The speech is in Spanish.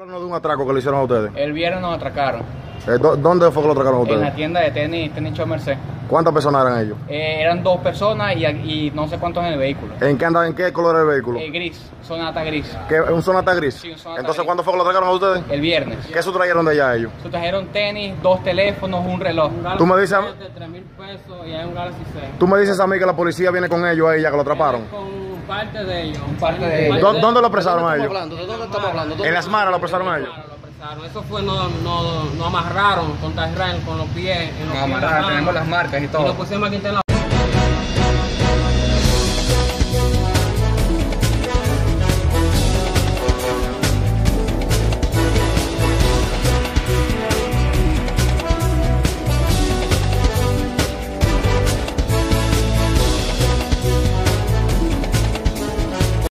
Háblanos de un atraco que le hicieron a ustedes. El viernes nos atracaron Eh, ¿dó- ¿Dónde fue que lo atracaron a en la ustedes? tienda de tenis, tenis Show Merced. ¿Cuántas personas eran ellos? Eh, eran dos personas y, y no sé cuántos en el vehículo. ¿En qué andaban? ¿En qué color era el vehículo? Eh, gris, sonata gris. ¿Qué, ¿Un sonata gris? Sí, un Sonata Entonces, gris. ¿cuándo fue que lo atracaron a ustedes? El viernes. ¿Qué sustrayeron de allá ellos? Se trajeron tenis, dos teléfonos, un reloj. Tú me dices, de 3 mil pesos y hay un Galaxy 6. tú me dices a mí que la policía viene con ellos ahí ya que lo atraparon. Con parte de ellos. Parte de ellos. ¿Dó- ¿Dónde lo apresaron a ¿De ellos? dónde estamos hablando? ¿Dónde En las maras lo apresaron a ellos. Claro, lo apresaron. Eso fue, no, no, no amarraron con Israel con los pies. En los Nos pies, amarraron, tenemos las marcas y Y todo. lo pusimos aquí en la